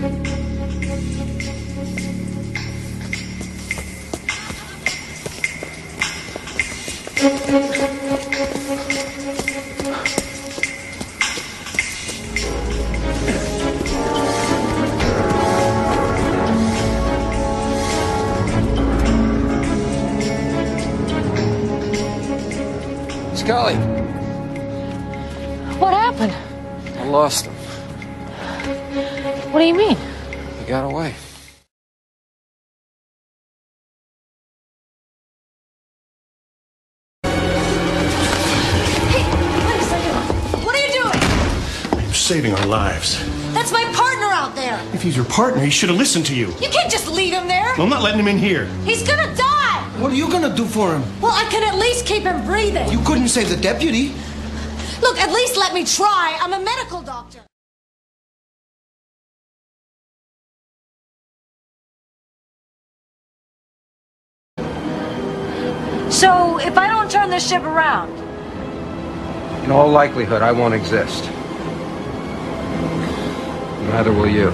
Scully, What happened? I lost him. What do you mean? He got away. Hey, wait a second. What are you doing? You're saving our lives. That's my partner out there. If he's your partner, he should have listened to you. You can't just leave him there. I'm not letting him in here. He's gonna die. What are you gonna do for him? Well, I can at least keep him breathing. You couldn't save the deputy. Look, at least let me try. I'm a medical doctor. So, if I don't turn this ship around, In all likelihood, I won't exist. Neither will you.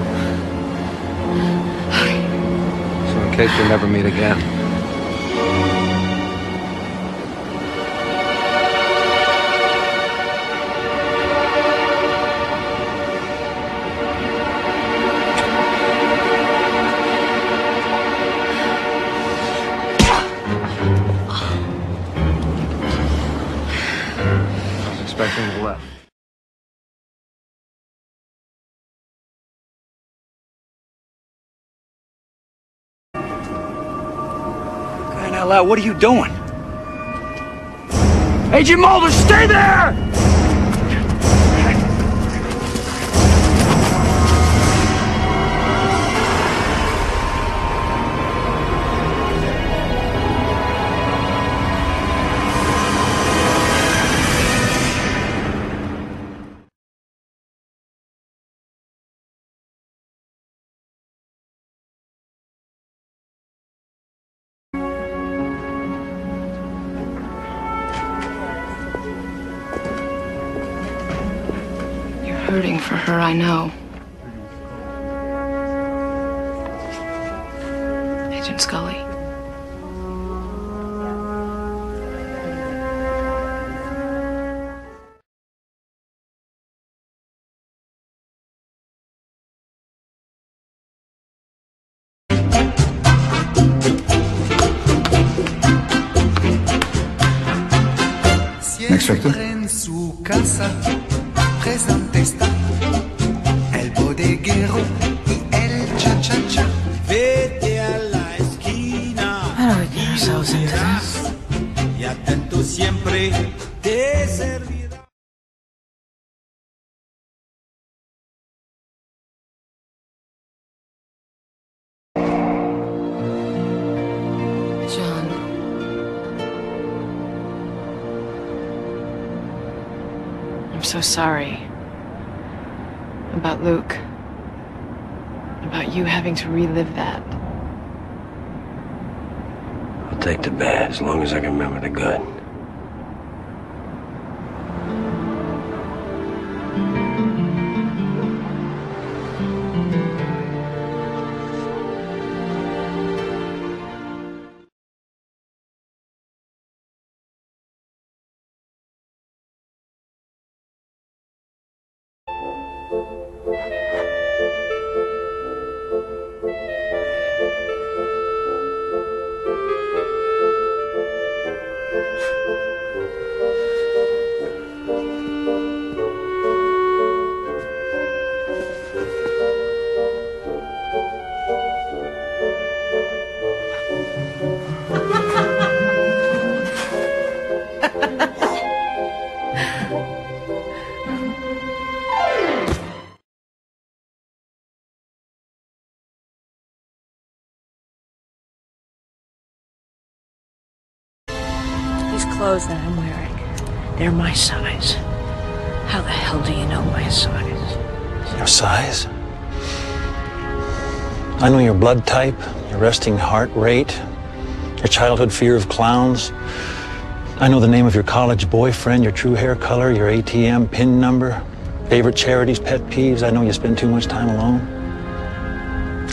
So, in case we never meet again, The left. Crying out loud, what are you doing? Agent Mulder, stay there! Hurting for her, I know. Agent Scully. Next victim. So sorry. About Luke. About you having to relive that. I'll take the bad as long as I can remember the good. Clothes that I'm wearing, they're my size. How the hell do you know my size? Your size? I know your blood type, your resting heart rate, your childhood fear of clowns. I know the name of your college boyfriend, your true hair color, your ATM PIN number, favorite charities, pet peeves. I know you spend too much time alone.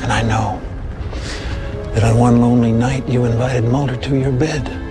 And I know that on one lonely night you invited Mulder to your bed.